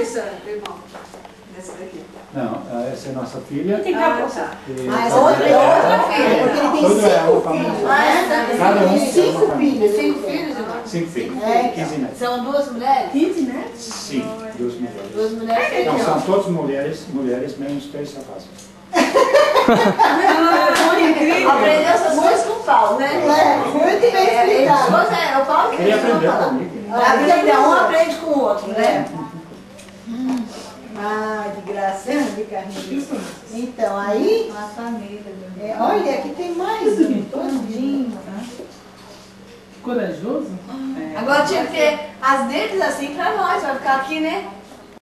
Melissa, irmão? Nessa daqui. Não, essa é nossa filha. Tem Ah, capô. tá. e Mas outra é é a- outra filha. Porque ele tem é cinco filhos. Ah. Cada um cinco filhos. Cinco filhos, irmão? Cinco filhos. É, 15 netos. São duas mulheres? 15 netos? Sim, duas mulheres. Duas mulheres Não, são todas mulheres, mulheres menos três rapazes. Aprendeu essas coisas com o Paulo, né? É, muito bem É, explicado. é, o Paulo que Ele aprendeu a falar. comigo. Um aprende com o outro, né? Que graça de carrinho. Então, aí, Uma família. é, olha, aqui tem mais um, todinho. Corajoso? Agora tinha que ter as deles assim pra nós, vai ficar aqui, né?